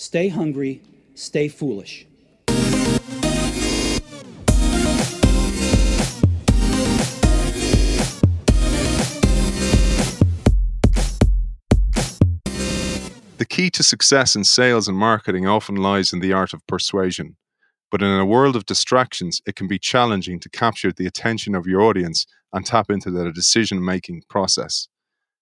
Stay hungry, stay foolish. The key to success in sales and marketing often lies in the art of persuasion. But in a world of distractions, it can be challenging to capture the attention of your audience and tap into their decision making process.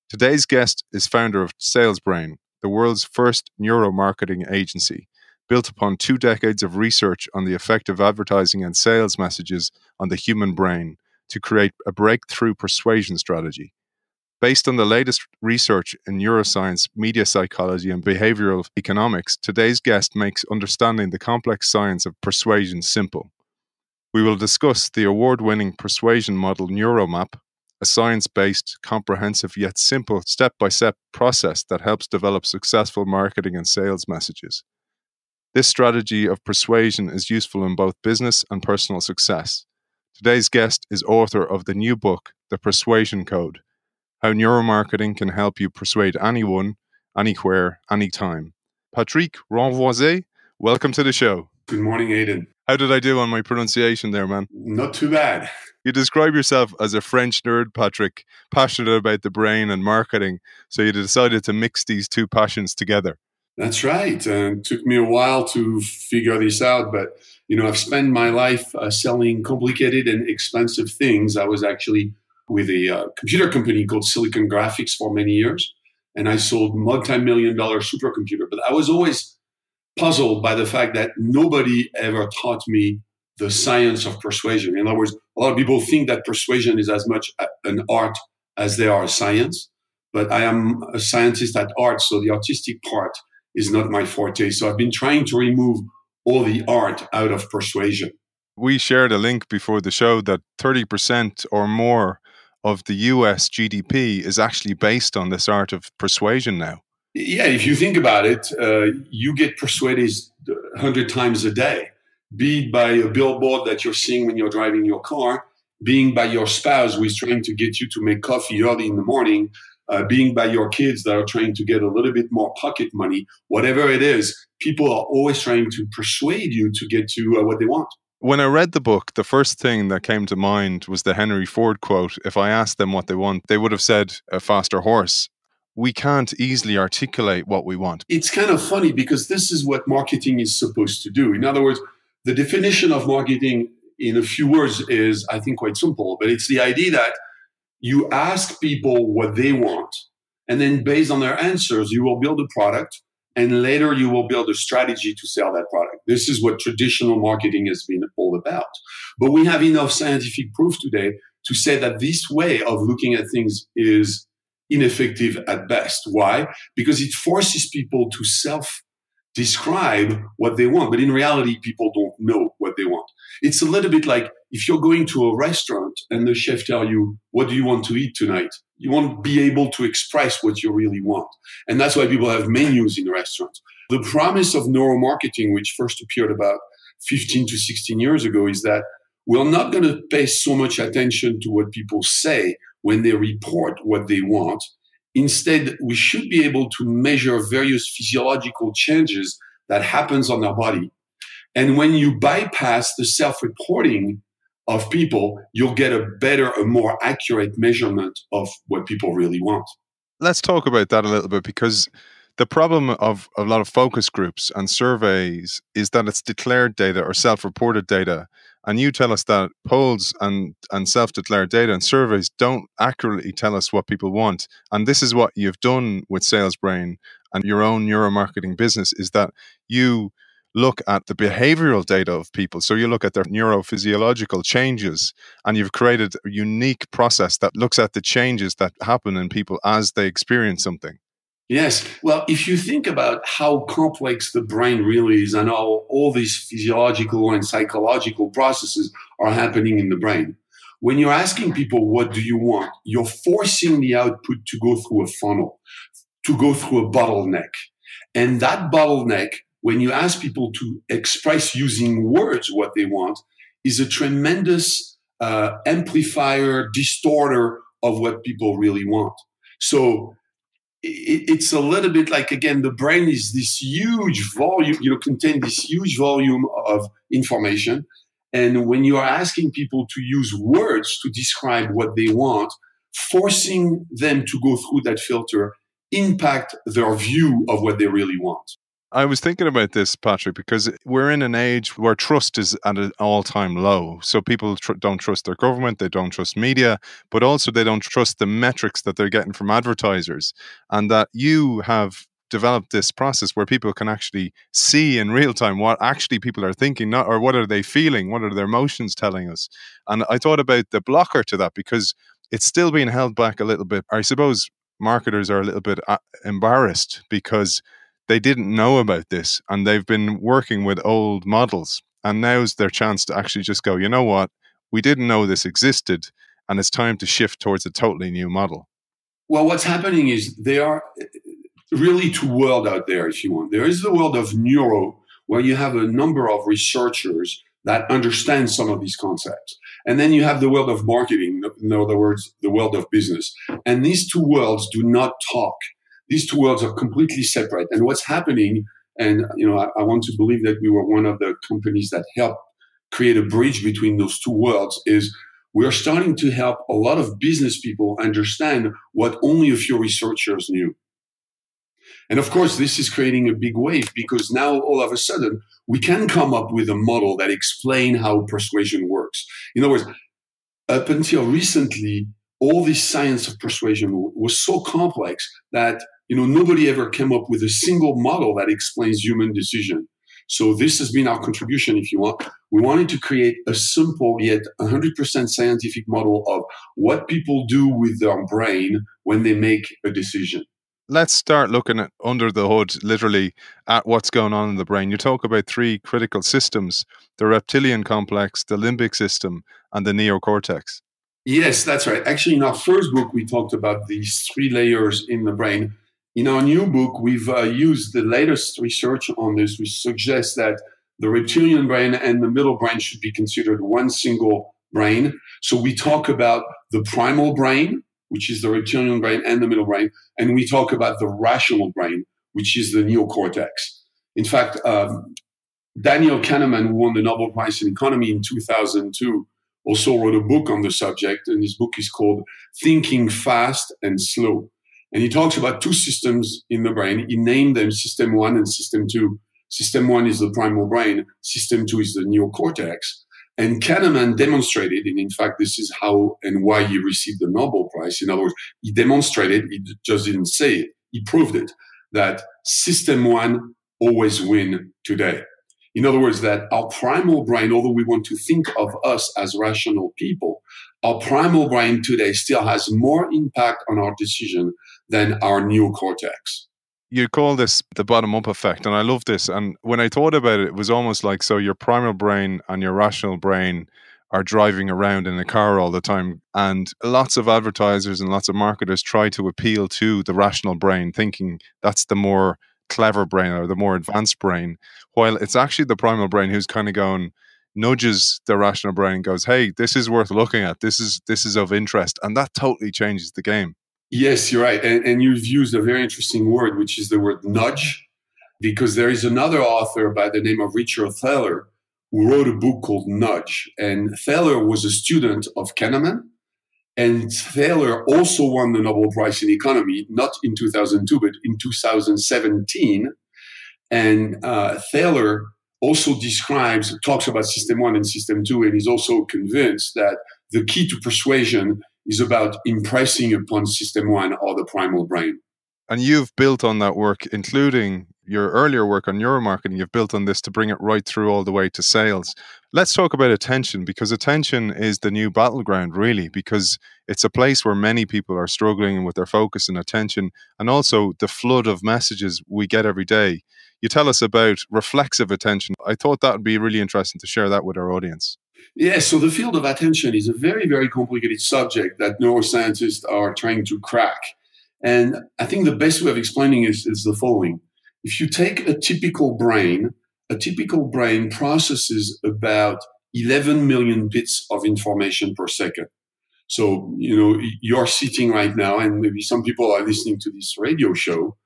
Today's guest is founder of SalesBrain, the world's first neuromarketing agency, built upon two decades of research on the effect of advertising and sales messages on the human brain to create a breakthrough persuasion strategy. Based on the latest research in neuroscience, media psychology, and behavioral economics, today's guest makes understanding the complex science of persuasion simple. We will discuss the award winning persuasion model Neuromap, a science based, comprehensive, yet simple step by step process that helps develop successful marketing and sales messages. This strategy of persuasion is useful in both business and personal success. Today's guest is author of the new book, The Persuasion Code how neuromarketing can help you persuade anyone, anywhere, anytime. Patrick Renvoise, welcome to the show. Good morning, Aidan. How did I do on my pronunciation there, man? Not too bad. You describe yourself as a French nerd, Patrick, passionate about the brain and marketing. So you decided to mix these two passions together. That's right. And it took me a while to figure this out, but you know, I've spent my life uh, selling complicated and expensive things. I was actually with a uh, computer company called Silicon Graphics for many years. And I sold multi-million dollar supercomputer. But I was always puzzled by the fact that nobody ever taught me the science of persuasion. In other words, a lot of people think that persuasion is as much an art as they are a science. But I am a scientist at art, so the artistic part is not my forte. So I've been trying to remove all the art out of persuasion. We shared a link before the show that 30% or more of the US GDP is actually based on this art of persuasion now. Yeah, if you think about it, uh, you get persuaded 100 times a day, be it by a billboard that you're seeing when you're driving your car, being by your spouse who is trying to get you to make coffee early in the morning, uh, being by your kids that are trying to get a little bit more pocket money, whatever it is, people are always trying to persuade you to get to uh, what they want. When I read the book, the first thing that came to mind was the Henry Ford quote If I asked them what they want, they would have said a faster horse. We can't easily articulate what we want. It's kind of funny because this is what marketing is supposed to do. In other words, the definition of marketing in a few words is, I think, quite simple, but it's the idea that you ask people what they want, and then based on their answers, you will build a product and later you will build a strategy to sell that product. This is what traditional marketing has been all about. But we have enough scientific proof today to say that this way of looking at things is ineffective at best. Why? Because it forces people to self describe what they want. But in reality, people don't know what they want. It's a little bit like if you're going to a restaurant and the chef tell you, what do you want to eat tonight? You won't be able to express what you really want. And that's why people have menus in restaurants. The promise of neuromarketing, which first appeared about 15 to 16 years ago, is that we're not going to pay so much attention to what people say when they report what they want. Instead, we should be able to measure various physiological changes that happens on our body. And when you bypass the self-reporting of people, you'll get a better, a more accurate measurement of what people really want. Let's talk about that a little bit because the problem of a lot of focus groups and surveys is that it's declared data or self reported data. And you tell us that polls and, and self declared data and surveys don't accurately tell us what people want. And this is what you've done with SalesBrain and your own neuromarketing business is that you look at the behavioral data of people. So you look at their neurophysiological changes, and you've created a unique process that looks at the changes that happen in people as they experience something. Yes. Well, if you think about how complex the brain really is and how all these physiological and psychological processes are happening in the brain, when you're asking people, what do you want? You're forcing the output to go through a funnel, to go through a bottleneck. And that bottleneck when you ask people to express using words what they want, is a tremendous uh, amplifier, distorter of what people really want. So it's a little bit like again the brain is this huge volume you know contain this huge volume of information. And when you are asking people to use words to describe what they want forcing them to go through that filter impact their view of what they really want I was thinking about this, Patrick, because we're in an age where trust is at an all time low. So people tr- don't trust their government, they don't trust media, but also they don't trust the metrics that they're getting from advertisers. And that you have developed this process where people can actually see in real time what actually people are thinking, not or what are they feeling, what are their emotions telling us. And I thought about the blocker to that because it's still being held back a little bit. I suppose marketers are a little bit uh, embarrassed because they didn't know about this and they've been working with old models. And now's their chance to actually just go, you know what? We didn't know this existed and it's time to shift towards a totally new model. Well, what's happening is there are eh, eh, really two worlds out there, if you want. There is the world of neuro, where you have a number of researchers that understand some of these concepts. And then you have the world of marketing, in other words, the world of business. And these two worlds do not talk these two worlds are completely separate. And what's happening, and you know, I, I want to believe that we were one of the companies that helped create a bridge between those two worlds, is we are starting to help a lot of business people understand what only a few researchers knew. And of course, this is creating a big wave because now all of a sudden we can come up with a model that explain how persuasion works. In other words, up until recently, all this science of persuasion was so complex that you know, nobody ever came up with a single model that explains human decision. So this has been our contribution, if you want. We wanted to create a simple yet 100% scientific model of what people do with their brain when they make a decision. Let's start looking at under the hood, literally, at what's going on in the brain. You talk about three critical systems the reptilian complex, the limbic system, and the neocortex. Yes, that's right. Actually, in our first book, we talked about these three layers in the brain in our new book, we've uh, used the latest research on this, which suggests that the reptilian brain and the middle brain should be considered one single brain. So we talk about the primal brain, which is the reptilian brain and the middle brain, and we talk about the rational brain, which is the neocortex. In fact, um, Daniel Kahneman, who won the Nobel Prize in Economy in 2002, also wrote a book on the subject, and his book is called Thinking Fast and Slow. And he talks about two systems in the brain. He named them system one and system two. System one is the primal brain. System two is the neocortex. And Kahneman demonstrated, and in fact, this is how and why he received the Nobel Prize. In other words, he demonstrated, he just didn't say it, he proved it, that system one always win today. In other words, that our primal brain, although we want to think of us as rational people, our primal brain today still has more impact on our decision than our neocortex. You call this the bottom up effect, and I love this. And when I thought about it, it was almost like so your primal brain and your rational brain are driving around in a car all the time. And lots of advertisers and lots of marketers try to appeal to the rational brain, thinking that's the more clever brain or the more advanced brain, while it's actually the primal brain who's kind of going, nudges the rational brain and goes hey this is worth looking at this is this is of interest and that totally changes the game Yes, you're right. And, and you've used a very interesting word, which is the word nudge, because there is another author by the name of Richard Thaler who wrote a book called Nudge. And Thaler was a student of Kahneman. And Thaler also won the Nobel Prize in Economy, not in 2002, but in 2017. And uh, Thaler also describes, talks about system one and system two, and he's also convinced that the key to persuasion is about impressing upon system one or the primal brain. And you've built on that work, including your earlier work on neuromarketing. You've built on this to bring it right through all the way to sales. Let's talk about attention because attention is the new battleground, really, because it's a place where many people are struggling with their focus and attention, and also the flood of messages we get every day. You tell us about reflexive attention. I thought that would be really interesting to share that with our audience. Yes, so the field of attention is a very, very complicated subject that neuroscientists are trying to crack. And I think the best way of explaining it is, is the following. If you take a typical brain, a typical brain processes about 11 million bits of information per second. So, you know, you're sitting right now, and maybe some people are listening to this radio show,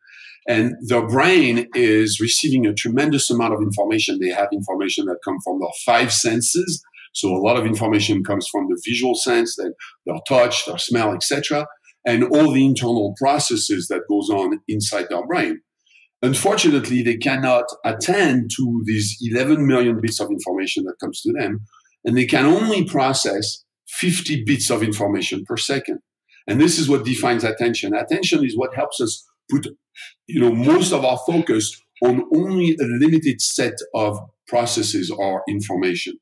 and their brain is receiving a tremendous amount of information. They have information that come from their five senses. So a lot of information comes from the visual sense, then their touch, their smell, etc., and all the internal processes that goes on inside their brain. Unfortunately, they cannot attend to these 11 million bits of information that comes to them, and they can only process 50 bits of information per second. And this is what defines attention. Attention is what helps us put, you know, most of our focus on only a limited set of processes or information.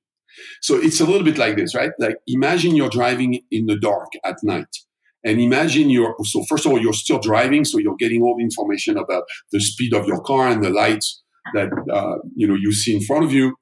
So it's a little bit like this, right? Like imagine you're driving in the dark at night. And imagine you're, so first of all, you're still driving, so you're getting all the information about the speed of your car and the lights that, uh, you know, you see in front of you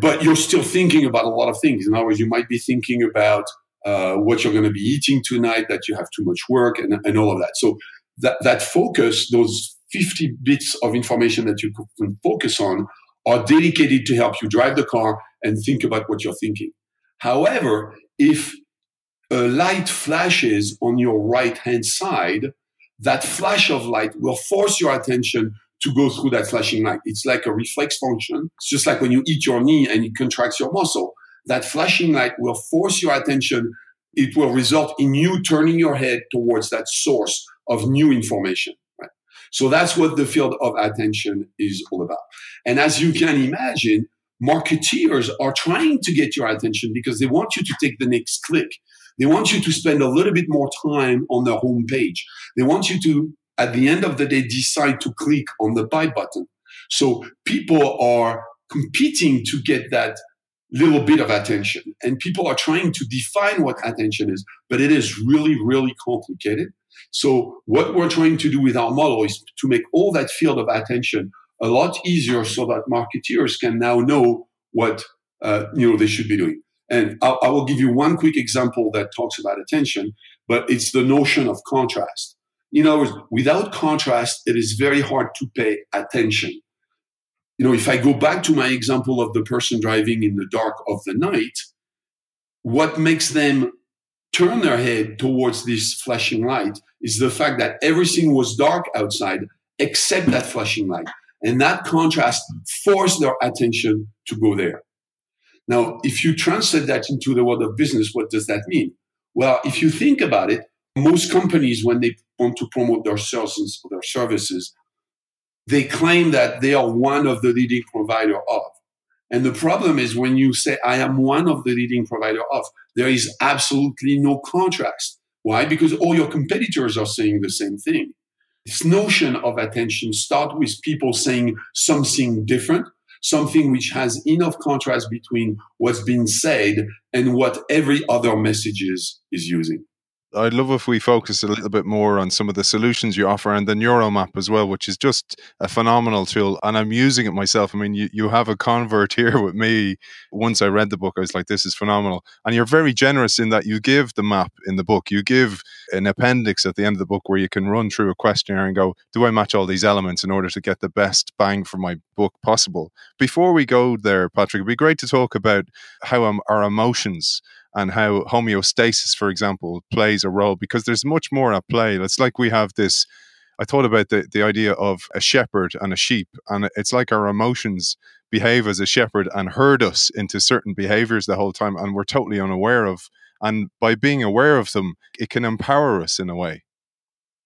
but you're still thinking about a lot of things. In other words, you might be thinking about uh, what you're going to be eating tonight, that you have too much work, and, and all of that. So that that focus, those 50 bits of information that you can focus on, are dedicated to help you drive the car and think about what you're thinking. However, if a light flashes on your right hand side, that flash of light will force your attention to go through that flashing light. It's like a reflex function. It's just like when you eat your knee and it contracts your muscle. That flashing light will force your attention. It will result in you turning your head towards that source of new information. Right? So that's what the field of attention is all about. And as you can imagine, marketeers are trying to get your attention because they want you to take the next click. They want you to spend a little bit more time on their homepage. They want you to at the end of the day decide to click on the buy button. So people are competing to get that little bit of attention and people are trying to define what attention is, but it is really, really complicated. So what we're trying to do with our model is to make all that field of attention a lot easier so that marketeers can now know what uh, you know they should be doing. And I'll, I will give you one quick example that talks about attention, but it's the notion of contrast. In other words, without contrast, it is very hard to pay attention. You know, if I go back to my example of the person driving in the dark of the night, what makes them turn their head towards this flashing light is the fact that everything was dark outside except that flashing light. And that contrast forced their attention to go there. Now, if you translate that into the world of business, what does that mean? Well, if you think about it, most companies, when they want to promote their services, their services, they claim that they are one of the leading provider of. And the problem is when you say, I am one of the leading provider of, there is absolutely no contrast. Why? Because all your competitors are saying the same thing. This notion of attention start with people saying something different, something which has enough contrast between what's being said and what every other message is, is using. I'd love if we focus a little bit more on some of the solutions you offer and the Neuromap as well, which is just a phenomenal tool. And I'm using it myself. I mean, you, you have a convert here with me. Once I read the book, I was like, this is phenomenal. And you're very generous in that you give the map in the book. You give an appendix at the end of the book where you can run through a questionnaire and go, do I match all these elements in order to get the best bang for my book possible? Before we go there, Patrick, it'd be great to talk about how our emotions and how homeostasis, for example, plays a role because there's much more at play. It's like we have this. I thought about the, the idea of a shepherd and a sheep, and it's like our emotions behave as a shepherd and herd us into certain behaviors the whole time, and we're totally unaware of. And by being aware of them, it can empower us in a way.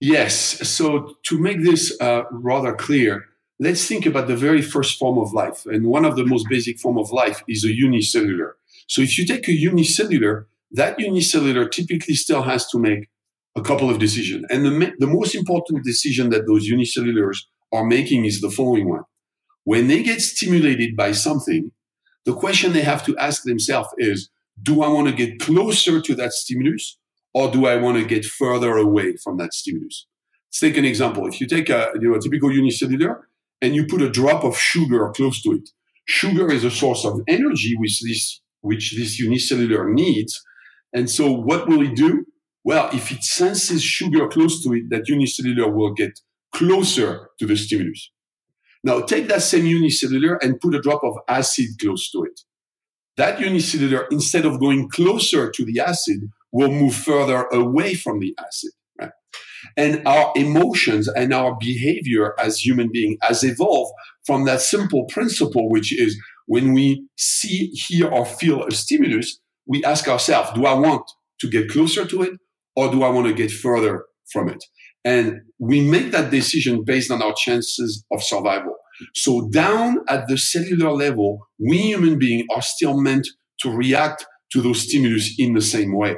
Yes. So to make this uh, rather clear, let's think about the very first form of life, and one of the most basic form of life is a unicellular. So if you take a unicellular, that unicellular typically still has to make a couple of decisions. And the, the most important decision that those unicellulars are making is the following one. When they get stimulated by something, the question they have to ask themselves is, do I want to get closer to that stimulus or do I want to get further away from that stimulus? Let's take an example. If you take a, you know, a typical unicellular and you put a drop of sugar close to it, sugar is a source of energy which this which this unicellular needs. And so what will it do? Well, if it senses sugar close to it, that unicellular will get closer to the stimulus. Now take that same unicellular and put a drop of acid close to it. That unicellular, instead of going closer to the acid, will move further away from the acid. Right? And our emotions and our behavior as human beings has evolved from that simple principle, which is when we see, hear, or feel a stimulus, we ask ourselves, do I want to get closer to it or do I want to get further from it? And we make that decision based on our chances of survival. So down at the cellular level, we human beings are still meant to react to those stimulus in the same way.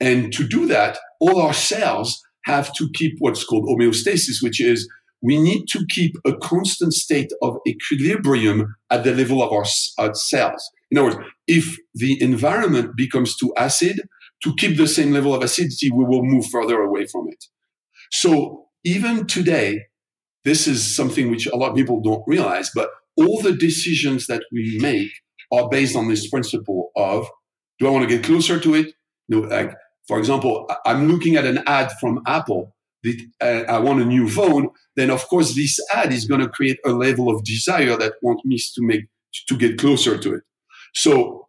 And to do that, all our cells have to keep what's called homeostasis, which is we need to keep a constant state of equilibrium at the level of our cells. In other words, if the environment becomes too acid, to keep the same level of acidity, we will move further away from it. So even today, this is something which a lot of people don't realize, but all the decisions that we make are based on this principle of do I want to get closer to it? Know, like for example, I'm looking at an ad from Apple. That, uh, I want a new phone. Then of course this ad is going to create a level of desire that wants me to make to get closer to it. So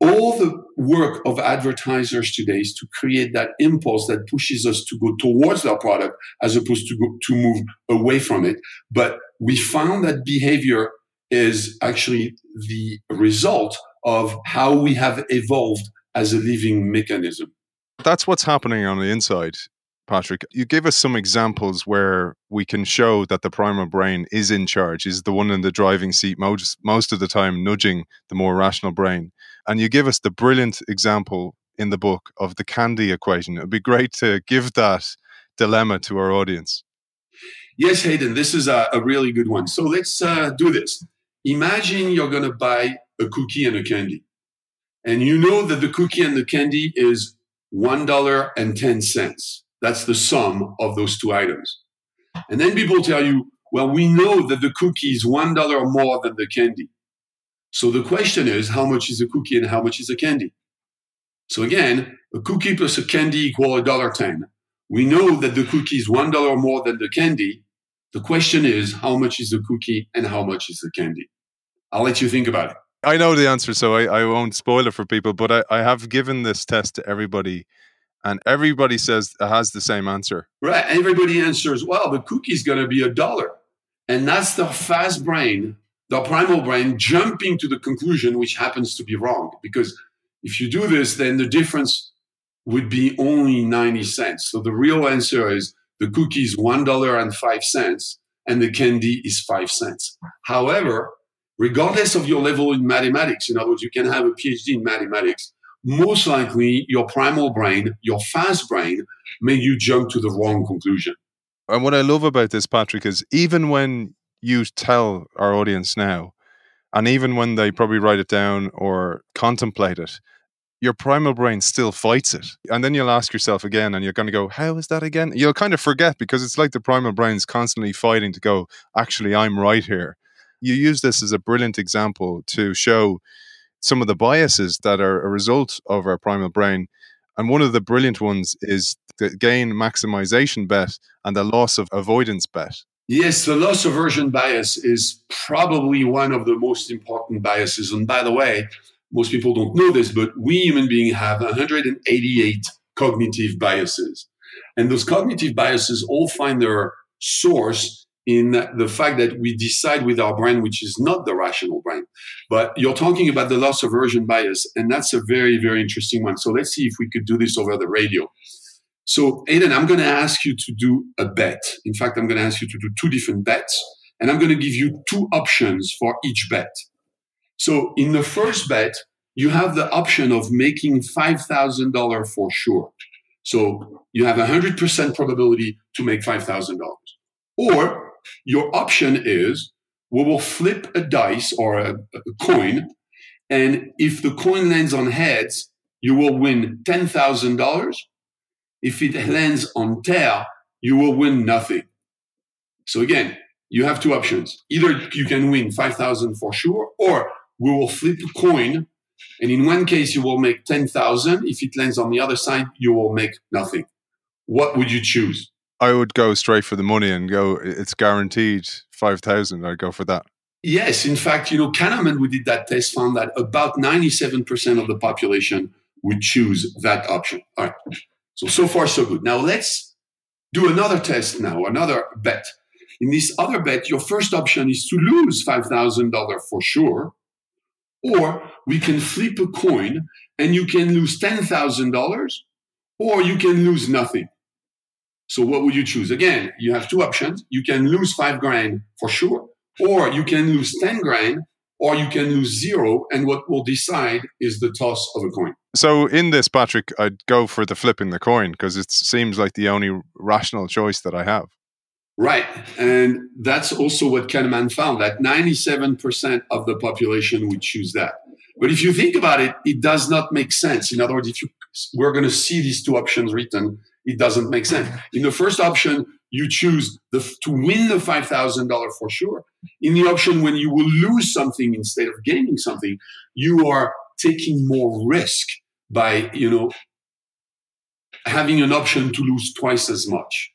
all the work of advertisers today is to create that impulse that pushes us to go towards their product as opposed to go, to move away from it. But we found that behavior is actually the result of how we have evolved as a living mechanism. That's what's happening on the inside, Patrick. You gave us some examples where we can show that the primal brain is in charge, is the one in the driving seat most, most of the time, nudging the more rational brain. And you give us the brilliant example in the book of the candy equation. It would be great to give that dilemma to our audience. Yes, Aidan, this is a, a really good one. So let's uh, do this. Imagine you're going to buy a cookie and a candy. And you know that the cookie and the candy is $1.10. That's the sum of those two items. And then people tell you, well, we know that the cookie is $1 more than the candy. So the question is, how much is a cookie and how much is a candy? So again, a cookie plus a candy equal $1.10. We know that the cookie is $1 more than the candy. The question is, how much is the cookie and how much is the candy? I'll let you think about it. I know the answer, so I, I won't spoil it for people, but I, I have given this test to everybody, and everybody says uh, has the same answer. Right. Everybody answers, well, the cookie's going to be a dollar. And that's the fast brain, the primal brain, jumping to the conclusion, which happens to be wrong. Because if you do this, then the difference would be only 90 cents. So the real answer is the cookie is $1.05 and the candy is 5 cents. However, regardless of your level in mathematics, in other words, you can have a PhD in mathematics, most likely your primal brain, your fast brain, made you jump to the wrong conclusion. And what I love about this, Patrick, is even when you tell our audience now, and even when they probably write it down or contemplate it, your primal brain still fights it. And then you'll ask yourself again, and you're going to go, How is that again? You'll kind of forget because it's like the primal brain's constantly fighting to go, Actually, I'm right here you use this as a brilliant example to show some of the biases that are a result of our primal brain. And one of the brilliant ones is the gain maximization bet and the loss of avoidance bet. Yes, the loss aversion bias is probably one of the most important biases. And by the way, most people don't know this, but we human beings have 188 cognitive biases. And those cognitive biases all find their source in the fact that we decide with our brain, which is not the rational brain. But you're talking about the loss aversion bias, and that's a very, very interesting one. So let's see if we could do this over the radio. So, Aidan, I'm going to ask you to do a bet. In fact, I'm going to ask you to do two different bets, and I'm going to give you two options for each bet. So, in the first bet, you have the option of making $5,000 for sure. So, you have a 100% probability to make $5,000. Or your option is we will flip a dice or a, a coin, and if the coin lands on heads, you will win $10,000. If it lands on tail, you will win nothing. So again, you have two options. Either you can win 5,000 for sure, or we will flip a coin. And in one case, you will make 10,000. If it lands on the other side, you will make nothing. What would you choose? I would go straight for the money and go. It's guaranteed five thousand. I'd go for that. Yes, in fact, you know, Kahneman, who did that test, found that about ninety-seven percent of the population would choose that option. All right. So, so far, so good. Now let's do another test now, another bet. In this other bet, your first option is to lose $5,000 for sure, or we can flip a coin and you can lose $10,000 or you can lose nothing. So what would you choose? Again, you have two options. You can lose five grand for sure, or you can lose 10 grand, or you can lose zero. And what will decide is the toss of a coin. So in this, Patrick, I'd go for the flipping the coin because it seems like the only rational choice that I have. Right. And that's also what Kahneman found that 97% of the population would choose that. But if you think about it, it does not make sense. In other words, if you, we're going to see these two options written, it doesn't make sense. In the first option, you choose the, to win the $5,000 for sure. In the option when you will lose something instead of gaining something, you are taking more risk by, you know, having an option to lose twice as much.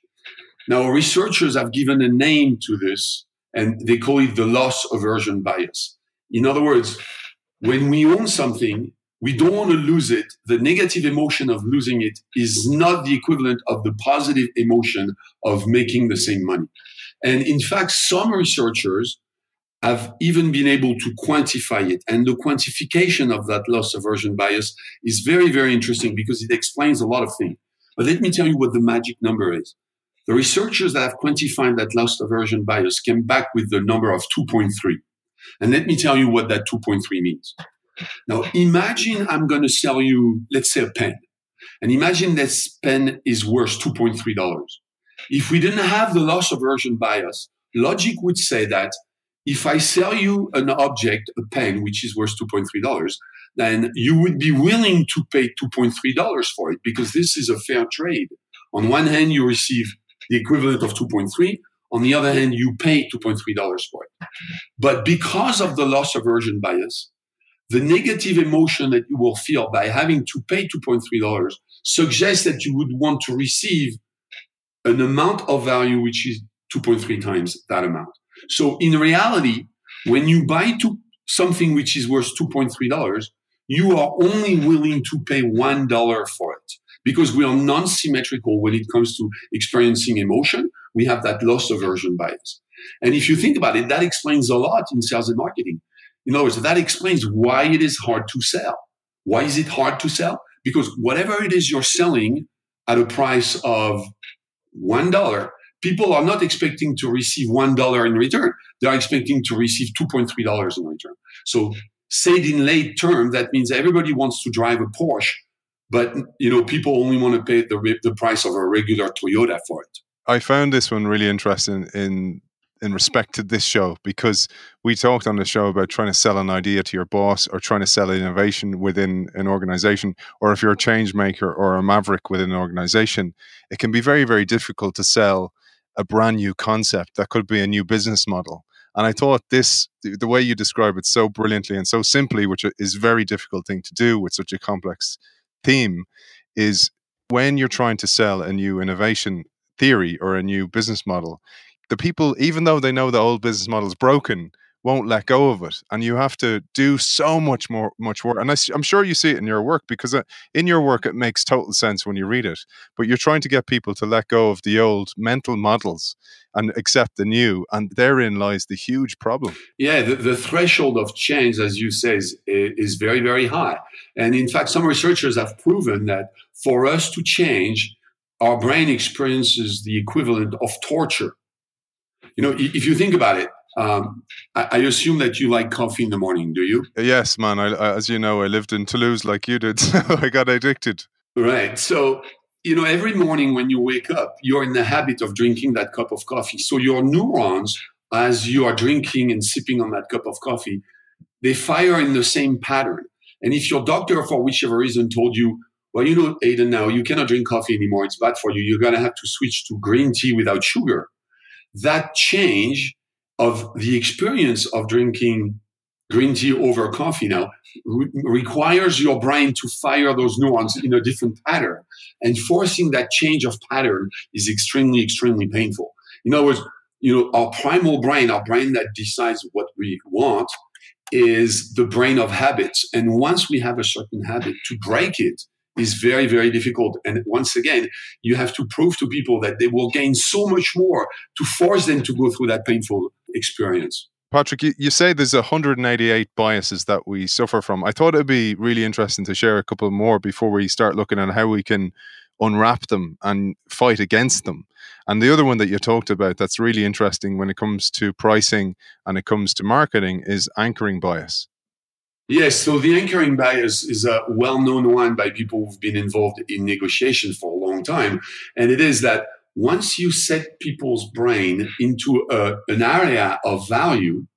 Now, researchers have given a name to this, and they call it the loss aversion bias. In other words, when we own something, we don't want to lose it. The negative emotion of losing it is not the equivalent of the positive emotion of making the same money. And in fact, some researchers have even been able to quantify it. And the quantification of that loss aversion bias is very, very interesting because it explains a lot of things. But let me tell you what the magic number is. The researchers that have quantified that loss aversion bias came back with the number of 2.3. And let me tell you what that 2.3 means. Now, imagine I'm going to sell you, let's say, a pen. And imagine this pen is worth $2.3. If we didn't have the loss aversion bias, logic would say that if I sell you an object, a pen, which is worth $2.3, then you would be willing to pay $2.3 for it because this is a fair trade. On one hand, you receive the equivalent of 2.3. On the other hand, you pay $2.3 for it. But because of the loss aversion bias, the negative emotion that you will feel by having to pay $2.3 suggests that you would want to receive an amount of value which is 2.3 times that amount. So in reality, when you buy to something which is worth $2.3, you are only willing to pay $1 for it because we are non-symmetrical when it comes to experiencing emotion. We have that loss aversion bias. And if you think about it, that explains a lot in sales and marketing. In other words, that explains why it is hard to sell. Why is it hard to sell? Because whatever it is you're selling at a price of $1, people are not expecting to receive $1 in return. They're expecting to receive $2.3 in return. So said in late term, that means everybody wants to drive a Porsche, but you know, people only want to pay the, the price of a regular Toyota for it. I found this one really interesting in in respect to this show because we talked on the show about trying to sell an idea to your boss or trying to sell innovation within an organization or if you're a change maker or a maverick within an organization it can be very very difficult to sell a brand new concept that could be a new business model. And i thought this the way you describe it so brilliantly and so simply which is very difficult thing to do with such a complex theme is when you're trying to sell a new innovation theory or a new business model the people, even though they know the old business model is broken, won't let go of it and you have to do so much more much work and I, am sure you see it in your work because uh, in your work it makes total sense when you read it but you're trying to get people to let go of the old mental models and accept the new and therein lies the huge problem. Yeah the, the threshold of change as you say is, is very very high and in fact some researchers have proven that for us to change our brain experiences the equivalent of torture you know, if you think about it, um, I, I, assume that you like coffee in the morning, do you? Yes, man. I, I, as you know, I lived in Toulouse like you did, so I got addicted. Right. So, you know, every morning when you wake up, you're in the habit of drinking that cup of coffee. So your neurons, as you are drinking and sipping on that cup of coffee, they fire in the same pattern. And if your doctor, for whichever reason, told you, well, you know, Aidan, now you cannot drink coffee anymore. It's bad for you. You're going to have to switch to green tea without sugar that change of the experience of drinking green tea over coffee now re- requires your brain to fire those neurons in a different pattern. And forcing that change of pattern is extremely, extremely painful. In other words, you know, our primal brain, our brain that decides what we want, is the brain of habits. And once we have a certain habit, to break it is very, very difficult. And once again, you have to prove to people that they will gain so much more to force them to go through that painful experience. Patrick, you, you say there's 188 biases that we suffer from. I thought it'd be really interesting to share a couple more before we start looking at how we can unwrap them and fight against them. And the other one that you talked about that's really interesting when it comes to pricing and it comes to marketing is anchoring bias. Yes, so the anchoring bias is a well known one by people who've been involved in negotiation for a long time. And it is that once you set people's brain into a, an area of value,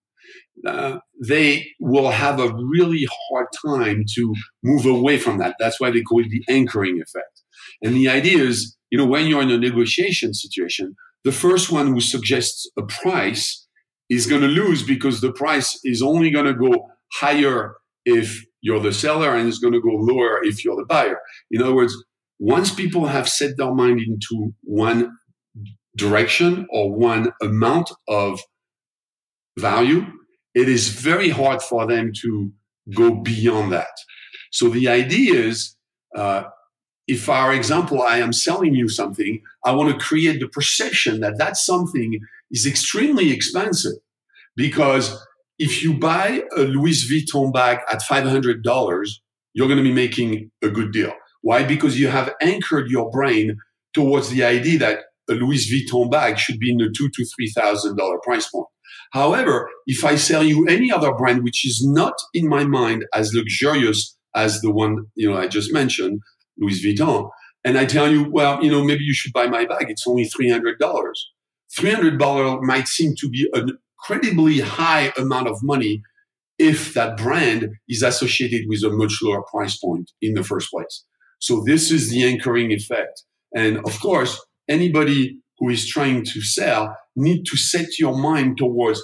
uh, they will have a really hard time to move away from that. That's why they call it the anchoring effect. And the idea is, you know, when you're in a negotiation situation, the first one who suggests a price is going to lose because the price is only going to go higher if you're the seller and it's going to go lower if you're the buyer. In other words, once people have set their mind into one direction or one amount of value, it is very hard for them to go beyond that. So the idea is, uh, if, for example, I am selling you something, I want to create the perception that that something is extremely expensive because if you buy a Louis Vuitton bag at $500, you're going to be making a good deal. Why? Because you have anchored your brain towards the idea that a Louis Vuitton bag should be in the two to three thousand dollar price point. However, if I sell you any other brand which is not in my mind as luxurious as the one you know I just mentioned, Louis Vuitton, and I tell you, well, you know, maybe you should buy my bag. It's only three hundred dollars. Three hundred dollars might seem to be an incredibly high amount of money if that brand is associated with a much lower price point in the first place. So this is the anchoring effect. And of course, anybody who is trying to sell need to set your mind towards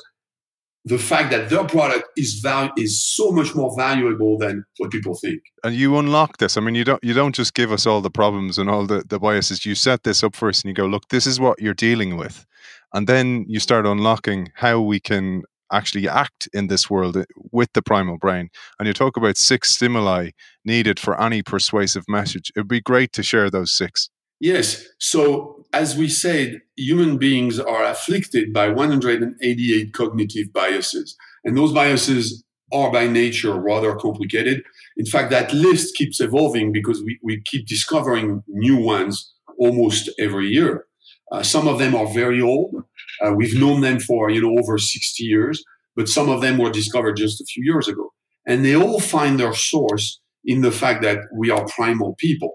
the fact that their product is val- is so much more valuable than what people think. And you unlock this. I mean, you don't you don't just give us all the problems and all the, the biases. You set this up for us, and you go, look, this is what you're dealing with. And then you start unlocking how we can actually act in this world eh, with the primal brain. And you talk about six stimuli needed for any persuasive message. It'd be great to share those six. Yes. So, as we said, human beings are afflicted by 188 cognitive biases. And those biases are by nature rather complicated. In fact, that list keeps evolving because we, we keep discovering new ones almost every year. Uh, some of them are very old. Uh, we've known them for, you know, over 60 years, but some of them were discovered just a few years ago. And they all find their source in the fact that we are primal people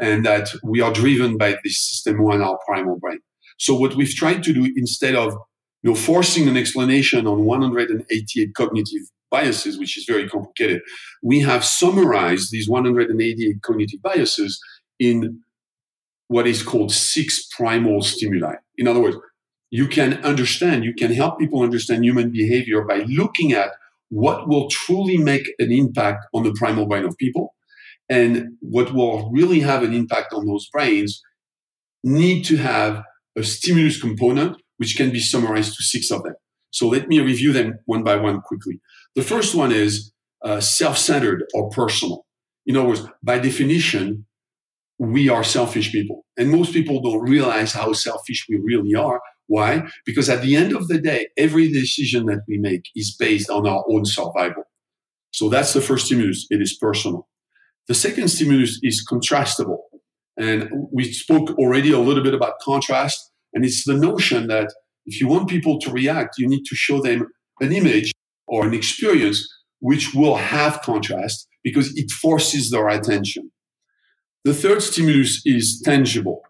and that we are driven by this system one, our primal brain. So what we've tried to do instead of you know, forcing an explanation on 188 cognitive biases, which is very complicated, we have summarized these 188 cognitive biases in what is called six primal stimuli. In other words, you can understand, you can help people understand human behavior by looking at what will truly make an impact on the primal brain of people and what will really have an impact on those brains need to have a stimulus component, which can be summarized to six of them. So let me review them one by one quickly. The first one is uh, self centered or personal. In other words, by definition, we are selfish people. And most people don't realize how selfish we really are. Why? Because at the end of the day, every decision that we make is based on our own survival. So that's the first stimulus. It is personal. The second stimulus is contrastable. And we spoke already a little bit about contrast. And it's the notion that if you want people to react, you need to show them an image or an experience which will have contrast because it forces their attention. The third stimulus is tangible.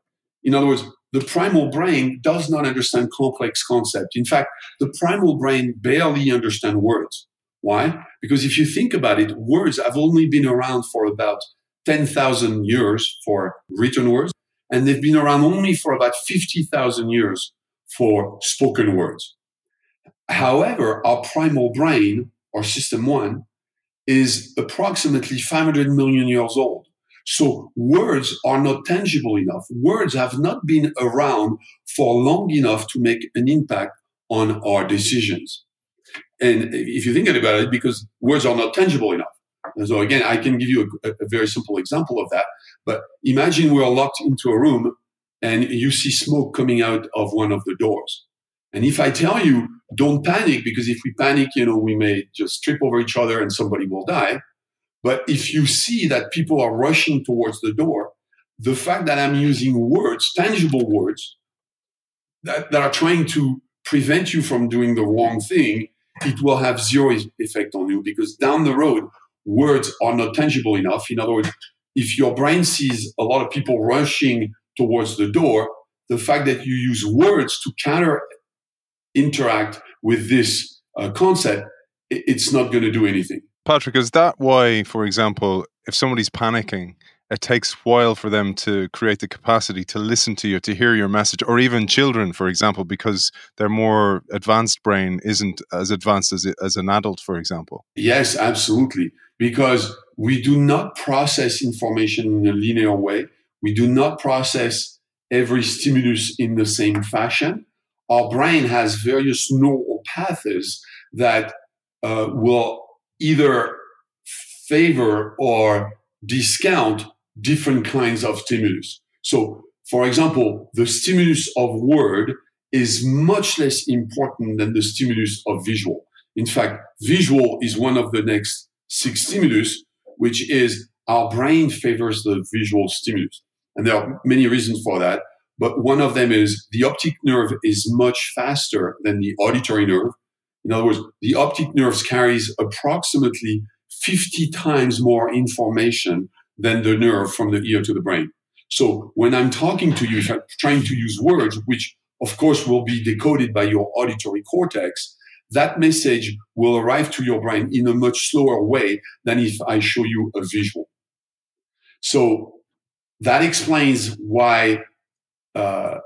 In other words, the primal brain does not understand complex concepts. In fact, the primal brain barely understands words. Why? Because if you think about it, words have only been around for about 10,000 years for written words, and they've been around only for about 50,000 years for spoken words. However, our primal brain, or system one, is approximately 500 million years old. So words are not tangible enough. Words have not been around for long enough to make an impact on our decisions. And if you think about it, because words are not tangible enough. And so again, I can give you a, a very simple example of that. But imagine we're locked into a room and you see smoke coming out of one of the doors. And if I tell you, don't panic, because if we panic, you know, we may just trip over each other and somebody will die. But if you see that people are rushing towards the door, the fact that I'm using words, tangible words, that, that are trying to prevent you from doing the wrong thing, it will have zero effect on you because down the road, words are not tangible enough. In other words, if your brain sees a lot of people rushing towards the door, the fact that you use words to counter interact with this uh, concept, it's not going to do anything. Patrick, is that why, for example, if somebody's panicking, it takes a while for them to create the capacity to listen to you, to hear your message, or even children, for example, because their more advanced brain isn't as advanced as, as an adult, for example? Yes, absolutely. Because we do not process information in a linear way. We do not process every stimulus in the same fashion. Our brain has various neural paths that uh, will either favor or discount different kinds of stimulus. So, for example, the stimulus of word is much less important than the stimulus of visual. In fact, visual is one of the next six stimulus, which is our brain favors the visual stimulus. And there are many reasons for that. But one of them is the optic nerve is much faster than the auditory nerve. In other words, the optic nerve carries approximately 50 times more information than the nerve from the ear to the brain. So when I'm talking to you, if I'm trying to use words, which of course will be decoded by your auditory cortex, that message will arrive to your brain in a much slower way than if I show you a visual. So that explains why uh,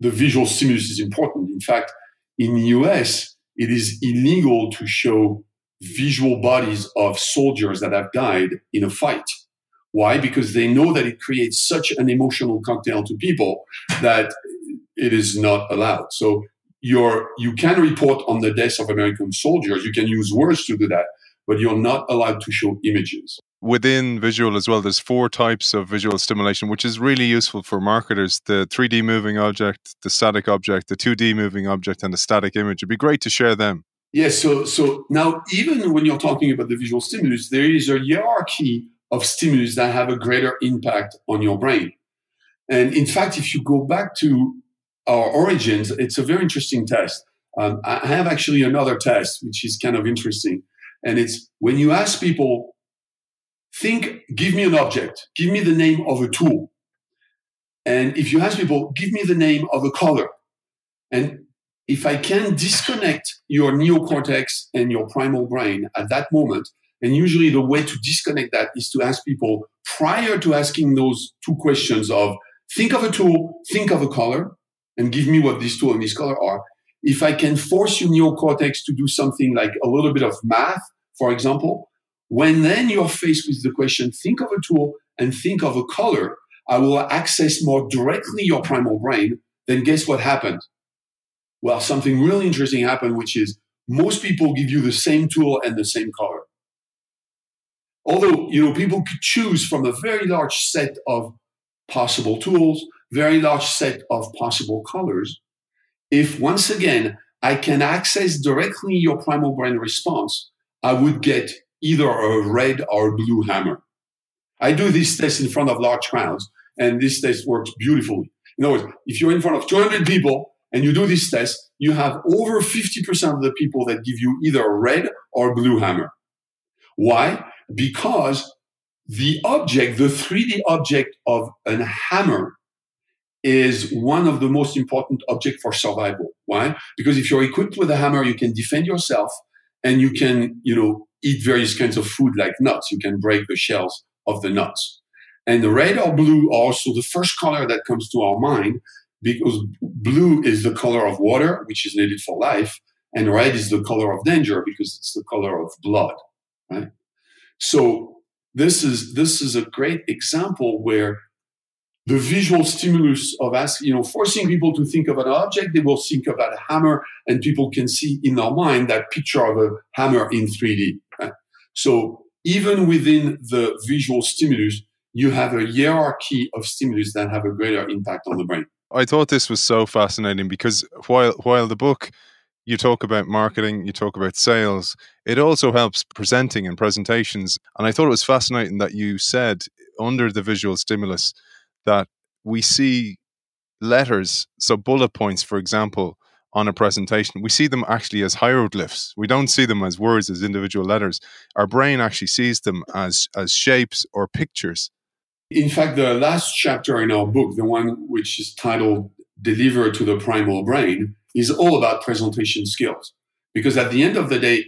the visual stimulus is important. In fact, in the US, it is illegal to show visual bodies of soldiers that have died in a fight. Why? Because they know that it creates such an emotional cocktail to people that it is not allowed. So you're, you can report on the deaths of American soldiers. You can use words to do that, but you're not allowed to show images. Within visual as well there's four types of visual stimulation which is really useful for marketers. The 3d moving object the static object the 2d moving object and the static image. It'd be great to share them. Yes so so now even when you're talking about the visual stimulus there is a hierarchy of stimulus that have a greater impact on your brain. And in fact if you go back to our origins it's a very interesting test. Um, i have actually another test which is kind of interesting and it's when you ask people think, give me an object, give me the name of a tool. And if you ask people, give me the name of a color. And if I can disconnect your neocortex and your primal brain at that moment, and usually the way to disconnect that is to ask people prior to asking those two questions of think of a tool, think of a color, and give me what this tool and this color are. If I can force your neocortex to do something like a little bit of math, for example, when then you're faced with the question, think of a tool and think of a color, I will access more directly your primal brain. Then guess what happened? Well, something really interesting happened, which is most people give you the same tool and the same color. Although, you know, people could choose from a very large set of possible tools, very large set of possible colors. If once again, I can access directly your primal brain response, I would get either a red or a blue hammer. I do this test in front of large crowds, and this test works beautifully. In other words, if you're in front of 200 people and you do this test, you have over 50% of the people that give you either a red or blue hammer. Why? Because the object, the 3D object of a hammer is one of the most important objects for survival. Why? Because if you're equipped with a hammer, you can defend yourself and you can, you know, eat various kinds of food like nuts. You can break the shells of the nuts. And the red or blue are also the first color that comes to our mind because blue is the color of water, which is needed for life, and red is the color of danger because it's the color of blood, right? So this is this is a great example where the visual stimulus of asking, you know, forcing people to think of an object, they will think about a hammer, and people can see in their mind that picture of a hammer in 3D. Right? So even within the visual stimulus, you have a hierarchy of stimulus that have a greater impact on the brain. I thought this was so fascinating because while while the book you talk about marketing, you talk about sales, it also helps presenting and presentations. And I thought it was fascinating that you said under the visual stimulus that we see letters, so bullet points, for example, on a presentation, we see them actually as hieroglyphs. We don't see them as words, as individual letters. Our brain actually sees them as as shapes or pictures. In fact, the last chapter in our book, the one which is titled Deliver to the Primal Brain, is all about presentation skills. Because at the end of the day,